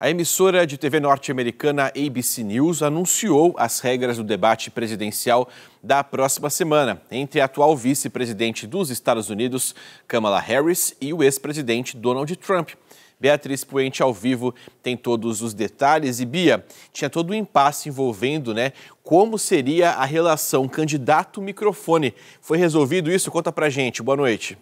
A emissora de TV norte-americana ABC News anunciou as regras do debate presidencial da próxima semana entre a atual vice-presidente dos Estados Unidos, Kamala Harris, e o ex-presidente Donald Trump. Beatriz Puente ao vivo tem todos os detalhes e Bia, tinha todo o um impasse envolvendo, né, como seria a relação candidato-microfone. Foi resolvido isso? Conta pra gente. Boa noite.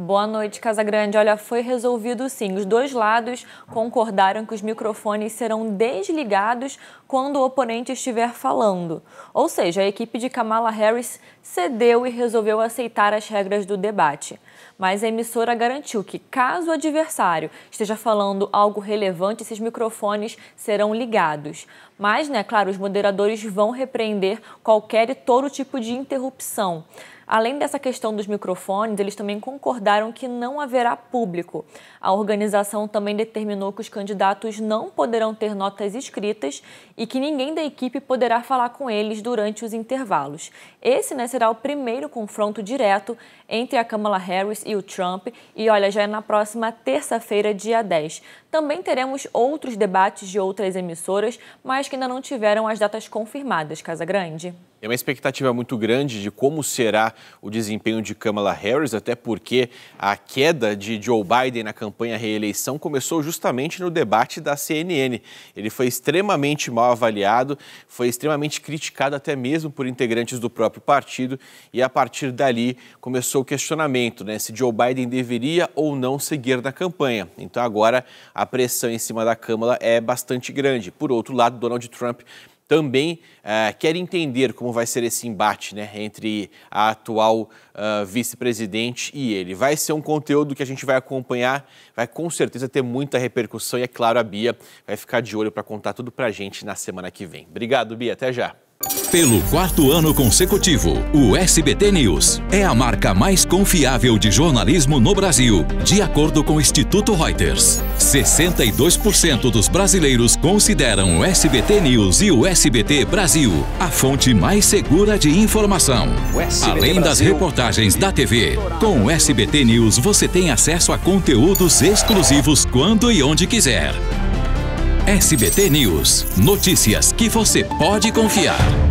Boa noite, Casa Grande. Olha, foi resolvido sim. Os dois lados concordaram que os microfones serão desligados quando o oponente estiver falando. Ou seja, a equipe de Kamala Harris cedeu e resolveu aceitar as regras do debate. Mas a emissora garantiu que, caso o adversário esteja falando algo relevante, esses microfones serão ligados. Mas, né, claro, os moderadores vão repreender qualquer e todo tipo de interrupção. Além dessa questão dos microfones, eles também concordaram que não haverá público. A organização também determinou que os candidatos não poderão ter notas escritas e que ninguém da equipe poderá falar com eles durante os intervalos. Esse né, será o primeiro confronto direto entre a Kamala Harris e o Trump, e olha, já é na próxima terça-feira, dia 10. Também teremos outros debates de outras emissoras, mas que ainda não tiveram as datas confirmadas, Casa Grande. É uma expectativa muito grande de como será o desempenho de Kamala Harris, até porque a queda de Joe Biden na campanha reeleição começou justamente no debate da CNN. Ele foi extremamente mal avaliado, foi extremamente criticado até mesmo por integrantes do próprio partido, e a partir dali começou o questionamento né, se Joe Biden deveria ou não seguir na campanha. Então agora a pressão em cima da Câmara é bastante grande. Por outro lado, Donald Trump também uh, quer entender como vai ser esse embate né, entre a atual uh, vice-presidente e ele. Vai ser um conteúdo que a gente vai acompanhar, vai com certeza ter muita repercussão e, é claro, a Bia vai ficar de olho para contar tudo para a gente na semana que vem. Obrigado, Bia. Até já. Pelo quarto ano consecutivo, o SBT News é a marca mais confiável de jornalismo no Brasil, de acordo com o Instituto Reuters. 62% dos brasileiros consideram o SBT News e o SBT Brasil a fonte mais segura de informação. Além das reportagens da TV, com o SBT News você tem acesso a conteúdos exclusivos quando e onde quiser. SBT News. Notícias que você pode confiar.